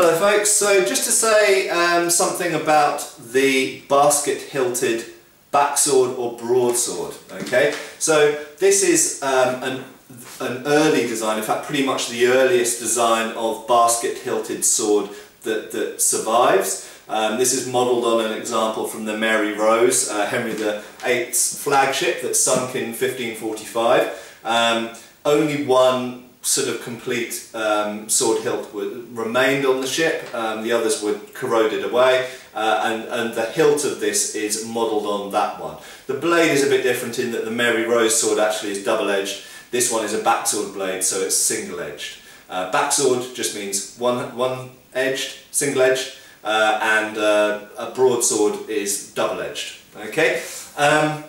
Hello folks, so just to say um, something about the basket hilted backsword or broadsword, okay? So this is um, an, an early design, in fact pretty much the earliest design of basket hilted sword that, that survives. Um, this is modelled on an example from the Mary Rose, uh, Henry VIII's flagship that sunk in 1545. Um, only one sort of complete um, sword hilt remained on the ship, um, the others were corroded away, uh, and, and the hilt of this is modelled on that one. The blade is a bit different in that the Mary Rose sword actually is double-edged, this one is a backsword blade, so it's single-edged. Uh, backsword just means one, one edged, single-edged, uh, and uh, a broadsword is double-edged. Okay. Um,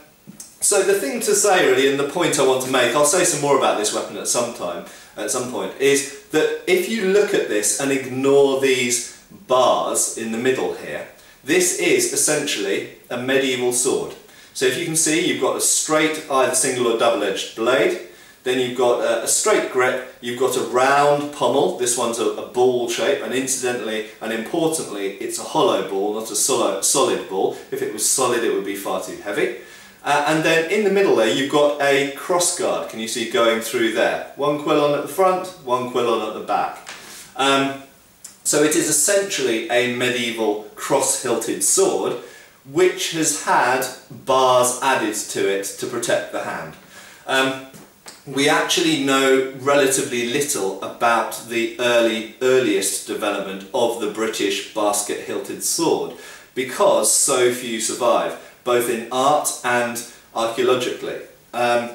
so the thing to say really, and the point I want to make, I'll say some more about this weapon at some time, at some point, is that if you look at this and ignore these bars in the middle here, this is essentially a medieval sword. So if you can see, you've got a straight, either single or double-edged blade, then you've got a, a, straight grip, you've got a round pommel, this one's a, a, ball shape, and incidentally and importantly, it's a hollow ball, not a solid, solid ball. If it was solid, it would be far too heavy. Uh, and then in the middle there, you've got a cross guard, can you see going through there? One quillon at the front, one quillon at the back. Um, so it is essentially a medieval cross-hilted sword, which has had bars added to it to protect the hand. Um, we actually know relatively little about the early, earliest development of the British basket-hilted sword because so few survive, both in art and archaeologically. Um,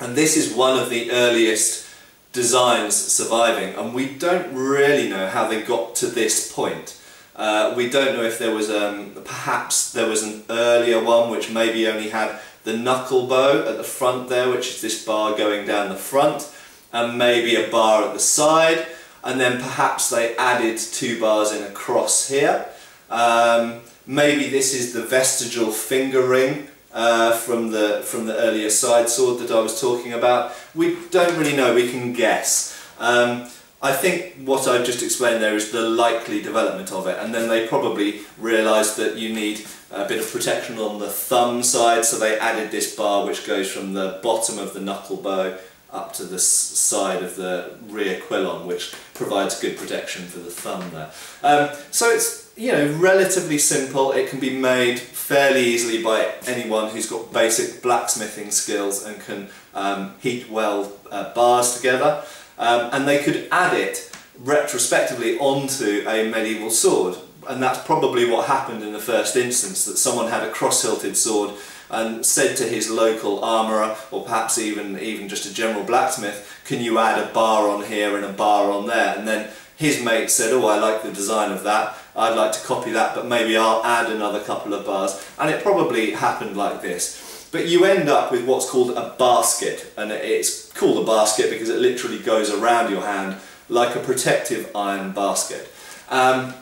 and this is one of the earliest designs surviving and we don't really know how they got to this point. Uh, we don't know if there was um, perhaps there was an earlier one which maybe only had the knuckle bow at the front there, which is this bar going down the front, and maybe a bar at the side, and then perhaps they added two bars in a cross here. Um, maybe this is the vestigial finger ring uh, from the from the earlier side sword that I was talking about. We don't really know, we can guess. Um, I think what I've just explained there is the likely development of it and then they probably realised that you need a bit of protection on the thumb side so they added this bar which goes from the bottom of the knuckle bow up to the side of the rear quillon which provides good protection for the thumb there. Um, so it's you know relatively simple, it can be made fairly easily by anyone who's got basic blacksmithing skills and can um, heat weld uh, bars together. Um, and they could add it retrospectively onto a medieval sword. And that's probably what happened in the first instance that someone had a cross-hilted sword and said to his local armourer or perhaps even even just a general blacksmith can you add a bar on here and a bar on there? And then his mate said oh I like the design of that. I'd like to copy that but maybe I'll add another couple of bars. And it probably happened like this. But you end up with what's called a basket, and it's called a basket because it literally goes around your hand like a protective iron basket. Um,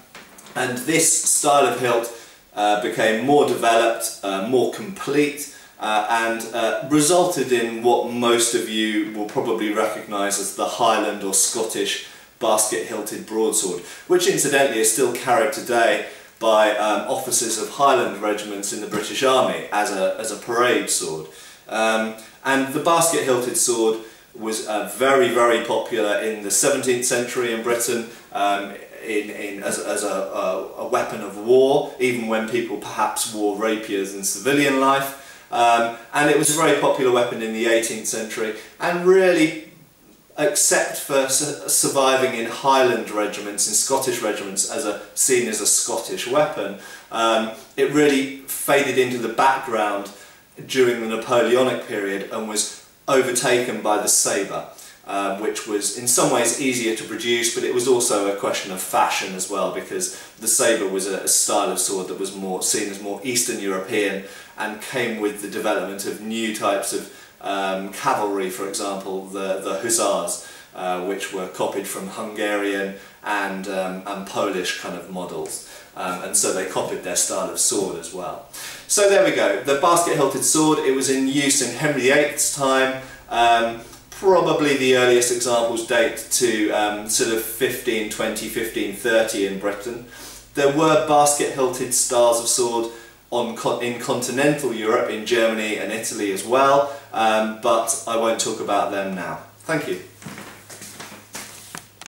and this style of hilt uh, became more developed, uh, more complete, uh, and uh, resulted in what most of you will probably recognise as the Highland or Scottish basket hilted broadsword, which incidentally is still carried today by um, officers of Highland regiments in the British Army as a, as a parade sword. Um, and the basket-hilted sword was uh, very, very popular in the 17th century in Britain um, in, in, as, as a, a, a, weapon of war, even when people perhaps wore rapiers in civilian life. Um, and it was a very popular weapon in the 18th century and really except for su surviving in Highland regiments, in Scottish regiments, as a seen as a Scottish weapon, um, it really faded into the background during the Napoleonic period and was overtaken by the sabre. Um, which was in some ways easier to produce, but it was also a question of fashion as well, because the sabre was a, a, style of sword that was more seen as more Eastern European and came with the development of new types of um, cavalry, for example, the, the hussars, uh, which were copied from Hungarian and, um, and Polish kind of models. Um, and so they copied their style of sword as well. So there we go, the basket-hilted sword, it was in use in Henry VIII's time, um, probably the earliest examples date to um, sort of 1520, 1530 in Britain. There were basket-hilted stars of sword on in continental Europe, in Germany and Italy as well, um, but I won't talk about them now. Thank you.